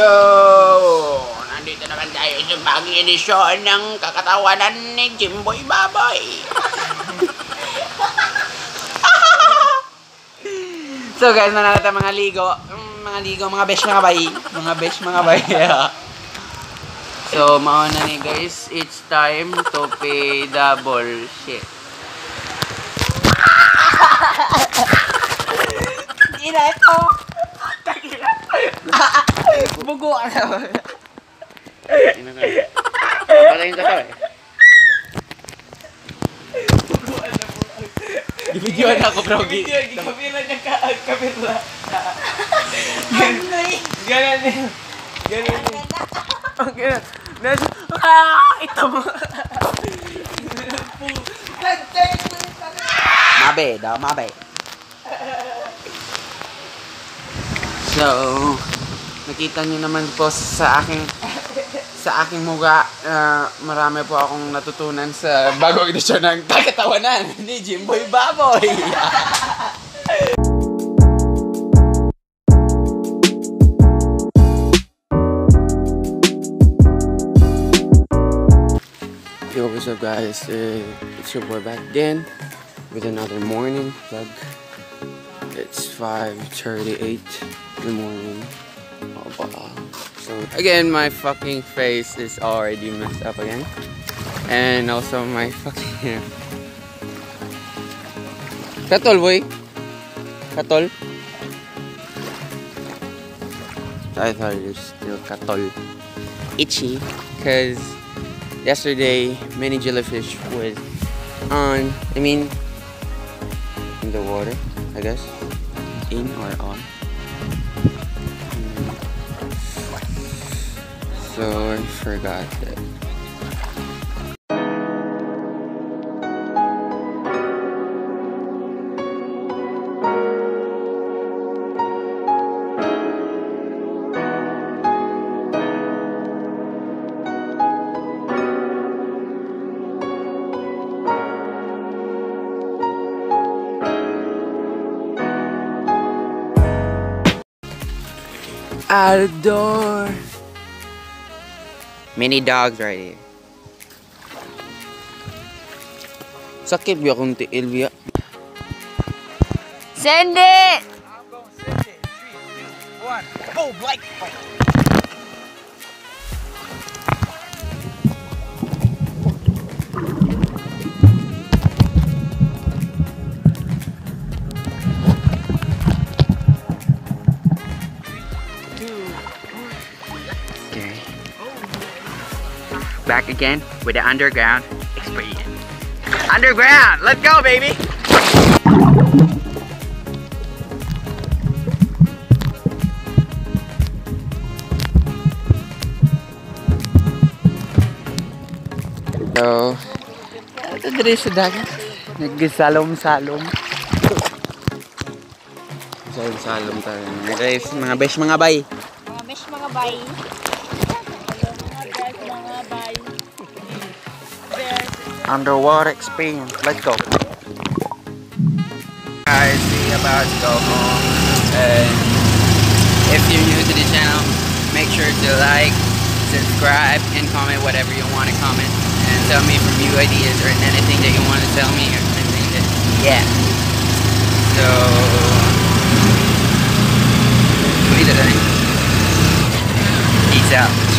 So, nandito naman tayo sa bagong edisyon ng kakatawanan ni Jimboy Baboy. so guys, manalata mga ligo. Mga ligo, mga besh, mga bay. Mga besh, mga bay. so, mauna ni guys, it's time to pay the bullshit. Ina ito. Na. Patayin ka to eh. Gibidyoan ako, bro. Gi- Kapila niya ka. Kapila. Ganun. Ganun eh. Ganun eh. Ang ganun. Nas... Ah! Ito mo. Mabe daw, mabe. So, nakita niyo naman po sa aking sa aking muga na marami po akong natutunan sa bagong edisyon ng Kakatawanan ni Jimboy Baboy. Yo, what's up guys? Uh, it's your boy back again with another morning vlog. It's 5.38 in the morning. Oh. So again, my fucking face is already messed up again. And also my fucking hair. Katol, boy. Katol. I thought it was still katol. Itchy. Because yesterday many jellyfish was on I mean in the water I guess in or on so I forgot Outdoor Many dogs right here Sakit biya kung tiil biya Send it! I'm going to send it. Three, two, one. Boom, like. Okay. Back again with the underground experience. Underground! Let's go, baby! So, ito diri sa dagat. Nagsalom-salom. Salom-salom tayo. Mga guys, mga besh, mga bay. Mga mesh, mga bay. Mga besh, mga bay. Underwater experience. Let's go. Guys, we about to go home. And if you're new to the channel, make sure to like, subscribe, and comment whatever you want to comment. And tell me from you ideas or anything that you want to tell me or anything that, yeah. So, peace out.